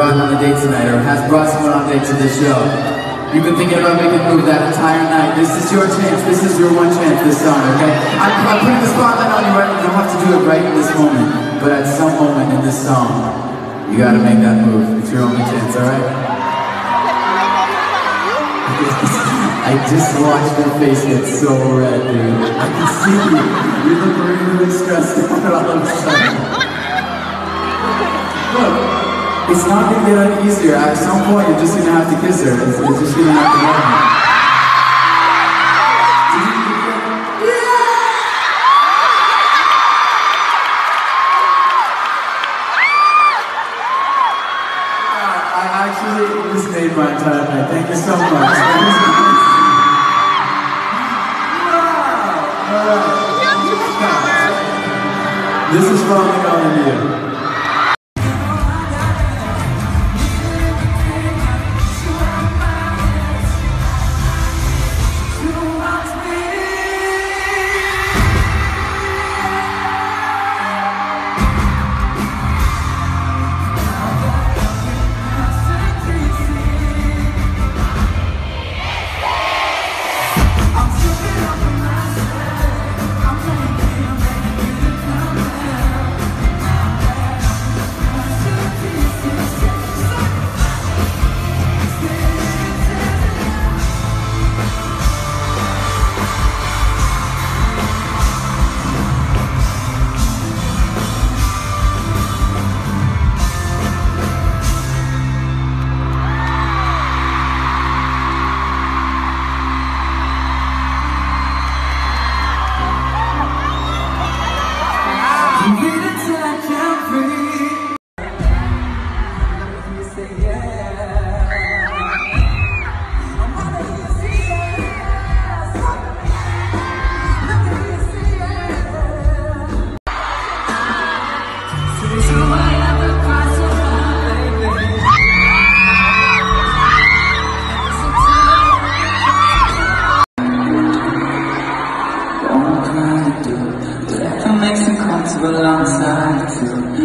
date tonight or has brought someone on a date to this show. You've been thinking about making a move that entire night. This is your chance. This is your one chance this song, okay? I'm, I'm putting the spotlight on you right now. You don't have to do it right in this moment. But at some moment in this song, you gotta make that move. It's your only chance, alright? I just watched your face get so red, dude. I can see you. You look really, really stressed out all of a sudden. It's not gonna get any easier. At some point, you're just gonna have to kiss her. It's, just gonna have to happen. I actually just made my entire night. Thank you so much. Wow. Right. This is a long time to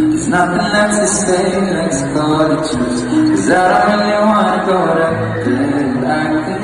There's nothing left to say, let's go to truth Cause I don't really wanna go to bed. Like this